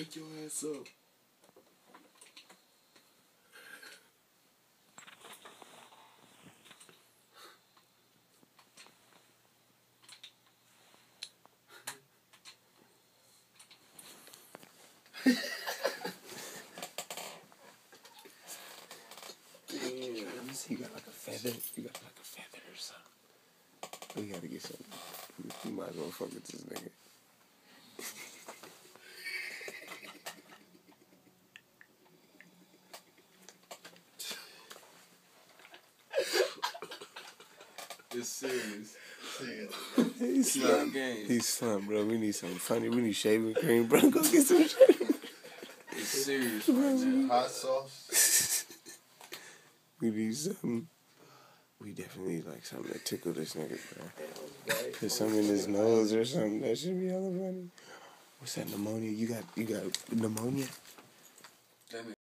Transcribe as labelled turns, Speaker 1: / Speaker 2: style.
Speaker 1: Wake your ass up.
Speaker 2: You got like a feather. You got like a feather or something. We gotta get something. You might as well fuck with this nigga.
Speaker 1: It's serious.
Speaker 2: He's
Speaker 1: Not
Speaker 2: He's slumped, bro. We need something funny. We need shaving cream, bro. Go get some shaving.
Speaker 1: It's serious right now.
Speaker 3: Hot sauce.
Speaker 2: We need something. We definitely need like something to tickle this nigga, bro. Put something in his nose or something. That should be hella funny. What's that pneumonia? You got you got pneumonia?
Speaker 1: That nigga